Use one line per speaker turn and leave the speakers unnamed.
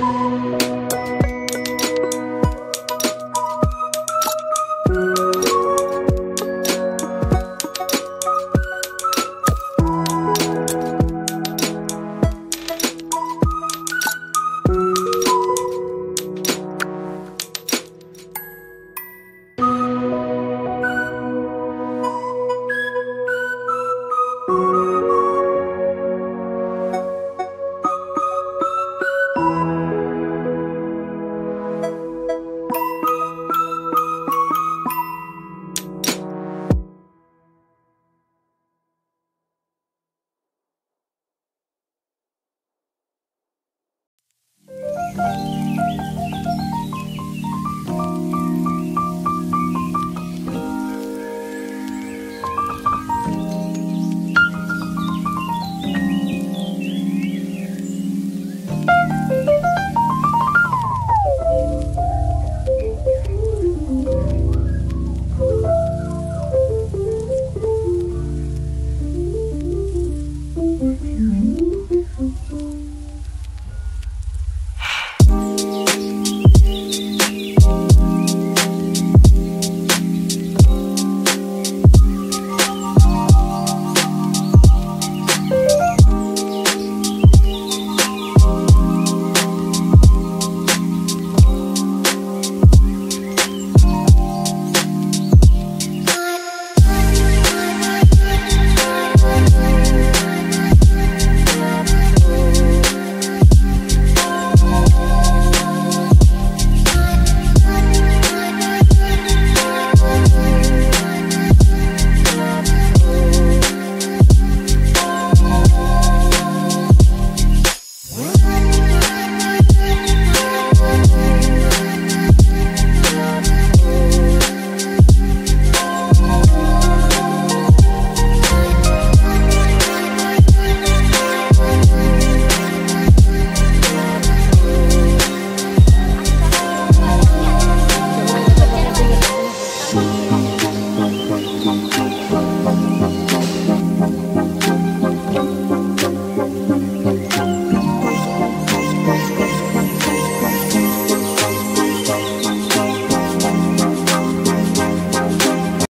Música